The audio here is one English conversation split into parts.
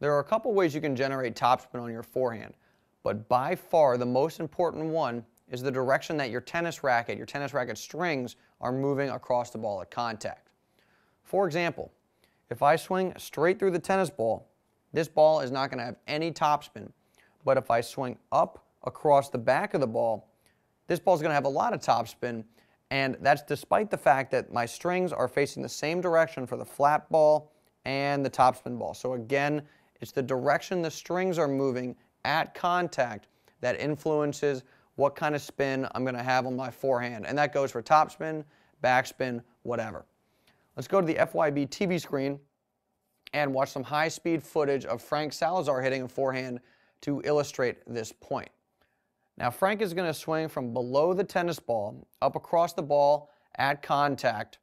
There are a couple ways you can generate topspin on your forehand, but by far the most important one is the direction that your tennis racket, your tennis racket strings are moving across the ball at contact. For example, if I swing straight through the tennis ball, this ball is not going to have any topspin. But if I swing up across the back of the ball, this ball is going to have a lot of topspin, and that's despite the fact that my strings are facing the same direction for the flat ball and the topspin ball. So again, it's the direction the strings are moving at contact that influences what kind of spin I'm going to have on my forehand. And that goes for topspin, backspin, whatever. Let's go to the FYB TV screen and watch some high-speed footage of Frank Salazar hitting a forehand to illustrate this point. Now Frank is going to swing from below the tennis ball up across the ball at contact.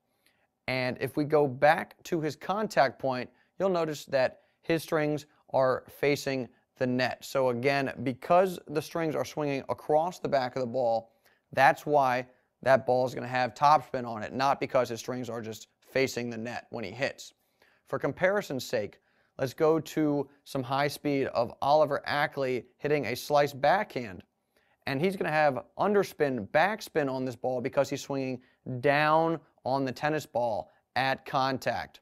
And if we go back to his contact point, you'll notice that his strings are facing the net. So again, because the strings are swinging across the back of the ball, that's why that ball is going to have topspin on it, not because his strings are just facing the net when he hits. For comparison's sake, let's go to some high speed of Oliver Ackley hitting a slice backhand. And he's going to have underspin, backspin on this ball because he's swinging down on the tennis ball at contact.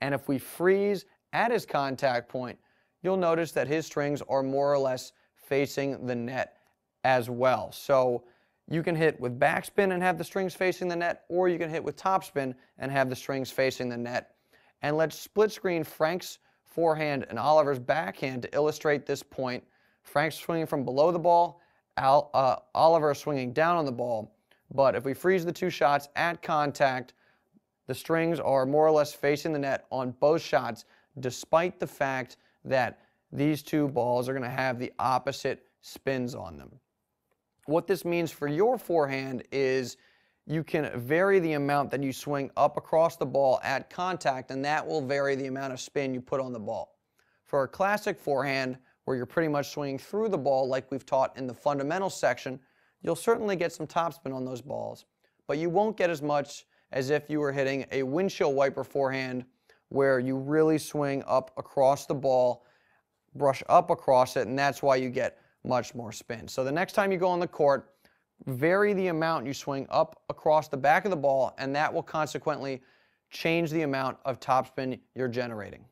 And if we freeze at his contact point, you'll notice that his strings are more or less facing the net as well. So you can hit with backspin and have the strings facing the net, or you can hit with topspin and have the strings facing the net. And let's split screen Frank's forehand and Oliver's backhand to illustrate this point. Frank's swinging from below the ball, Al, uh, Oliver swinging down on the ball. But if we freeze the two shots at contact, the strings are more or less facing the net on both shots, despite the fact that these two balls are going to have the opposite spins on them. What this means for your forehand is you can vary the amount that you swing up across the ball at contact, and that will vary the amount of spin you put on the ball. For a classic forehand, where you're pretty much swinging through the ball like we've taught in the fundamental section, you'll certainly get some topspin on those balls, but you won't get as much as if you were hitting a windshield wiper forehand where you really swing up across the ball, brush up across it, and that's why you get much more spin. So the next time you go on the court, vary the amount you swing up across the back of the ball, and that will consequently change the amount of topspin you're generating.